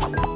you